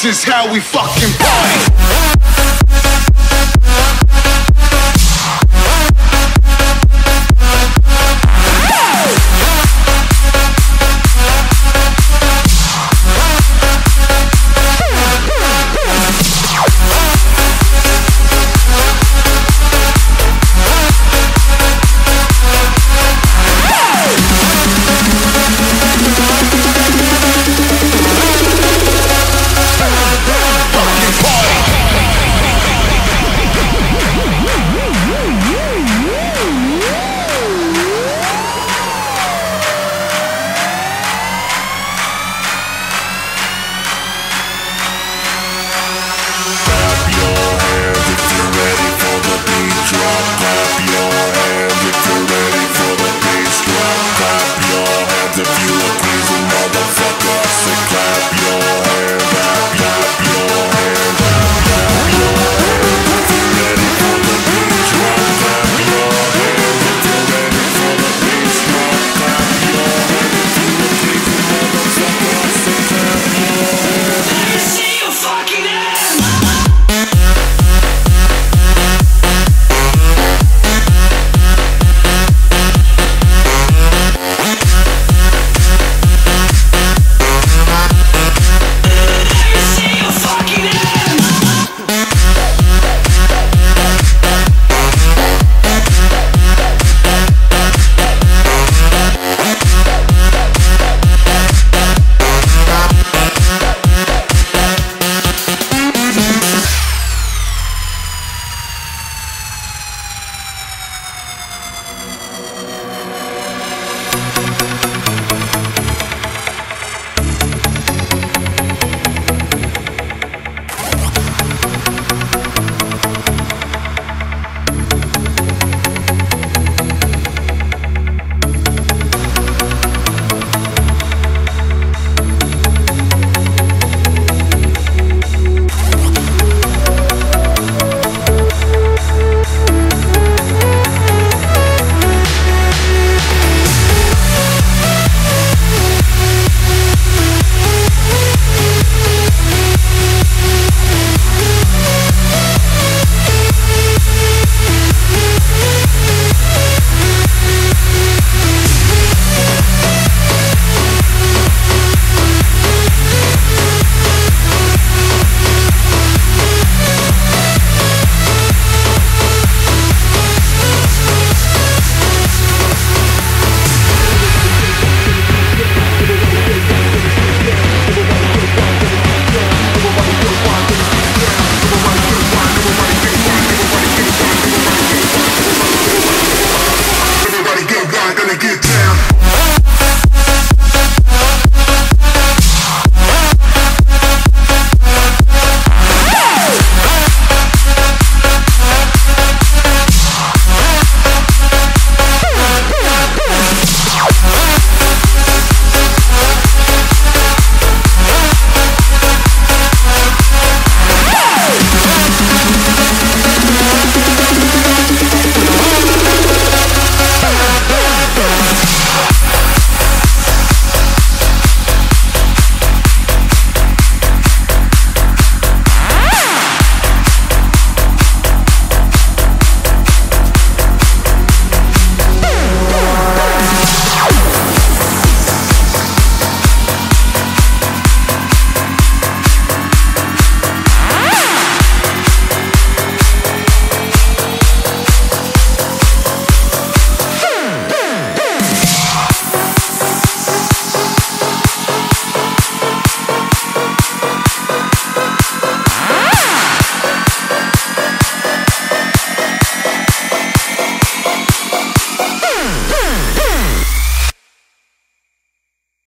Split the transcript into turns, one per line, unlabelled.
This is how we fucking party.